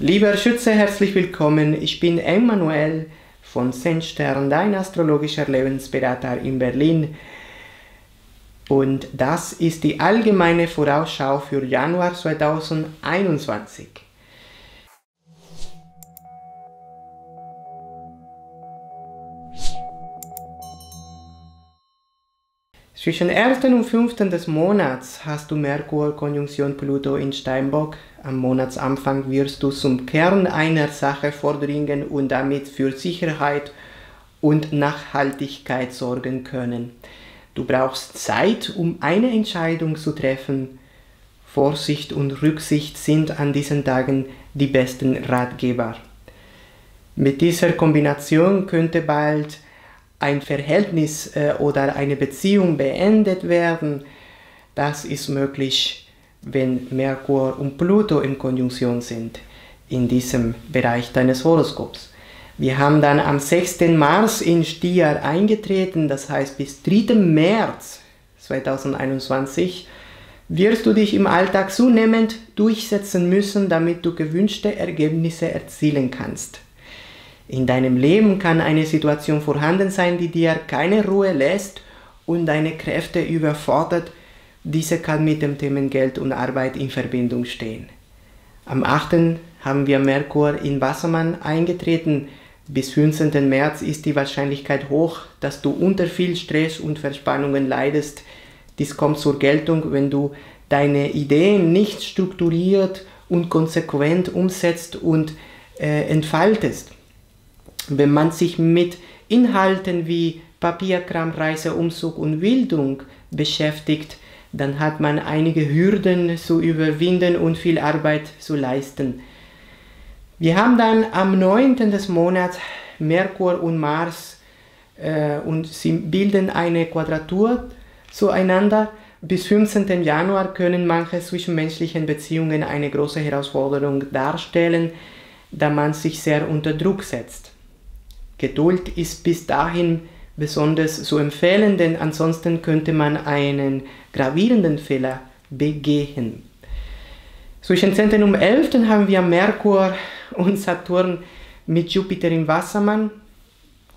Lieber Schütze, herzlich willkommen. Ich bin Emmanuel von Sendstern, dein astrologischer Lebensberater in Berlin. Und das ist die allgemeine Vorausschau für Januar 2021. Zwischen 1. und 5. des Monats hast du Merkur Konjunktion Pluto in Steinbock. Am Monatsanfang wirst du zum Kern einer Sache vordringen und damit für Sicherheit und Nachhaltigkeit sorgen können. Du brauchst Zeit, um eine Entscheidung zu treffen. Vorsicht und Rücksicht sind an diesen Tagen die besten Ratgeber. Mit dieser Kombination könnte bald ein Verhältnis äh, oder eine Beziehung beendet werden, das ist möglich, wenn Merkur und Pluto in Konjunktion sind in diesem Bereich deines Horoskops. Wir haben dann am 6. Mars in Stier eingetreten, das heißt bis 3. März 2021 wirst du dich im Alltag zunehmend durchsetzen müssen, damit du gewünschte Ergebnisse erzielen kannst. In deinem Leben kann eine Situation vorhanden sein, die dir keine Ruhe lässt und deine Kräfte überfordert. Diese kann mit dem Themen Geld und Arbeit in Verbindung stehen. Am 8. haben wir Merkur in Wassermann eingetreten. Bis 15. März ist die Wahrscheinlichkeit hoch, dass du unter viel Stress und Verspannungen leidest. Dies kommt zur Geltung, wenn du deine Ideen nicht strukturiert und konsequent umsetzt und äh, entfaltest. Wenn man sich mit Inhalten wie Papierkram, Reise, Umzug und Bildung beschäftigt, dann hat man einige Hürden zu überwinden und viel Arbeit zu leisten. Wir haben dann am 9. des Monats Merkur und Mars äh, und sie bilden eine Quadratur zueinander. Bis 15. Januar können manche zwischenmenschlichen Beziehungen eine große Herausforderung darstellen, da man sich sehr unter Druck setzt. Geduld ist bis dahin besonders zu empfehlen, denn ansonsten könnte man einen gravierenden Fehler begehen. Zwischen 10. und 11. haben wir Merkur und Saturn mit Jupiter im Wassermann.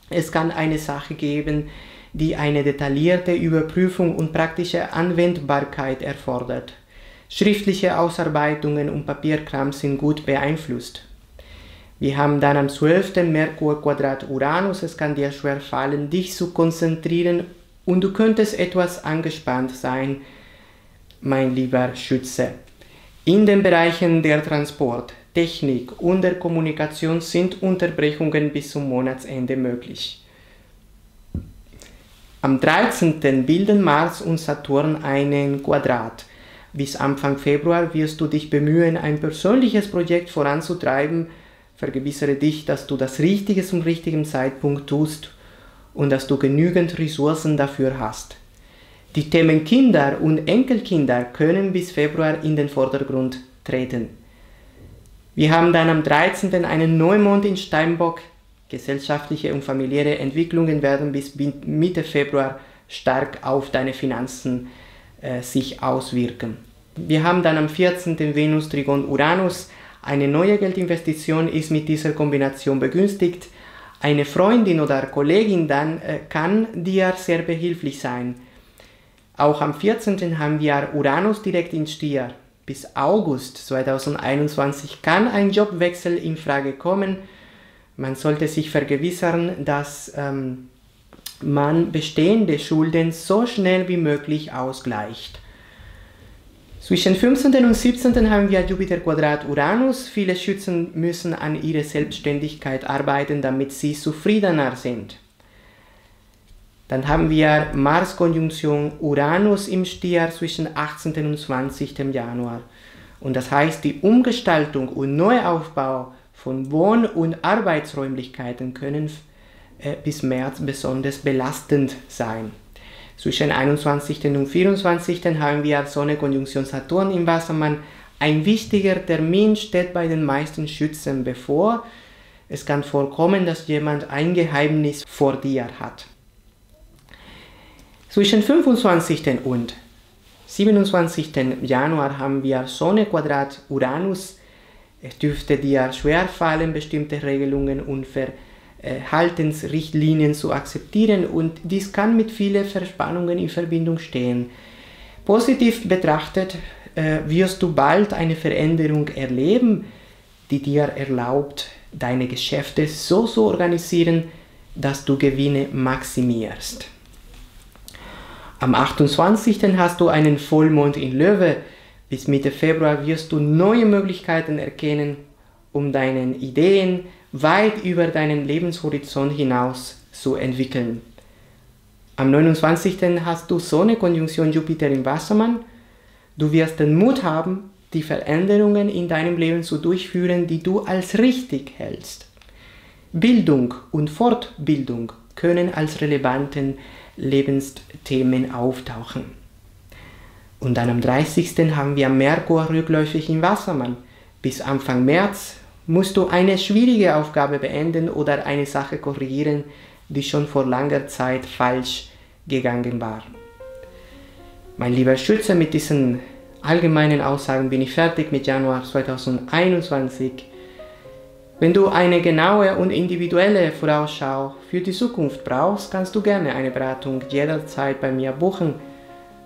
Es kann eine Sache geben, die eine detaillierte Überprüfung und praktische Anwendbarkeit erfordert. Schriftliche Ausarbeitungen und Papierkram sind gut beeinflusst. Wir haben dann am 12. Merkur Quadrat Uranus. Es kann dir schwer fallen, dich zu konzentrieren und du könntest etwas angespannt sein, mein lieber Schütze. In den Bereichen der Transport, Technik und der Kommunikation sind Unterbrechungen bis zum Monatsende möglich. Am 13. bilden Mars und Saturn einen Quadrat. Bis Anfang Februar wirst du dich bemühen, ein persönliches Projekt voranzutreiben, Vergewissere dich, dass du das Richtige zum richtigen Zeitpunkt tust und dass du genügend Ressourcen dafür hast. Die Themen Kinder und Enkelkinder können bis Februar in den Vordergrund treten. Wir haben dann am 13. einen Neumond in Steinbock. Gesellschaftliche und familiäre Entwicklungen werden bis Mitte Februar stark auf deine Finanzen äh, sich auswirken. Wir haben dann am 14. Venus Trigon Uranus eine neue Geldinvestition ist mit dieser Kombination begünstigt. Eine Freundin oder Kollegin dann äh, kann dir sehr behilflich sein. Auch am 14. haben wir Uranus direkt in Stier. Bis August 2021 kann ein Jobwechsel in Frage kommen. Man sollte sich vergewissern, dass ähm, man bestehende Schulden so schnell wie möglich ausgleicht. Zwischen 15. und 17. haben wir Jupiter Quadrat Uranus. Viele Schützen müssen an ihrer Selbstständigkeit arbeiten, damit sie zufriedener sind. Dann haben wir Mars-Konjunktion Uranus im Stier zwischen 18. und 20. Januar. Und das heißt, die Umgestaltung und Neuaufbau von Wohn- und Arbeitsräumlichkeiten können äh, bis März besonders belastend sein. Zwischen 21. und 24. haben wir Sonne Konjunktion Saturn im Wassermann. Ein wichtiger Termin steht bei den meisten Schützen bevor. Es kann vorkommen, dass jemand ein Geheimnis vor dir hat. Zwischen 25. und 27. Januar haben wir Sonne Quadrat Uranus. Es dürfte dir schwerfallen, bestimmte Regelungen und Verhaltensrichtlinien zu akzeptieren und dies kann mit vielen Verspannungen in Verbindung stehen. Positiv betrachtet äh, wirst du bald eine Veränderung erleben, die dir erlaubt, deine Geschäfte so zu organisieren, dass du Gewinne maximierst. Am 28. hast du einen Vollmond in Löwe. Bis Mitte Februar wirst du neue Möglichkeiten erkennen, um deine Ideen weit über deinen Lebenshorizont hinaus zu entwickeln. Am 29. hast du Sonne Konjunktion Jupiter im Wassermann. Du wirst den Mut haben, die Veränderungen in deinem Leben zu durchführen, die du als richtig hältst. Bildung und Fortbildung können als relevanten Lebensthemen auftauchen. Und dann am 30. haben wir Merkur rückläufig im Wassermann. Bis Anfang März musst du eine schwierige Aufgabe beenden oder eine Sache korrigieren, die schon vor langer Zeit falsch gegangen war. Mein lieber Schütze, mit diesen allgemeinen Aussagen bin ich fertig mit Januar 2021. Wenn du eine genaue und individuelle Vorausschau für die Zukunft brauchst, kannst du gerne eine Beratung jederzeit bei mir buchen.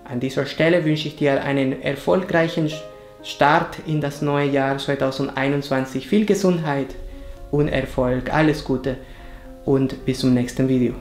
An dieser Stelle wünsche ich dir einen erfolgreichen Start in das neue Jahr 2021. Viel Gesundheit und Erfolg. Alles Gute und bis zum nächsten Video.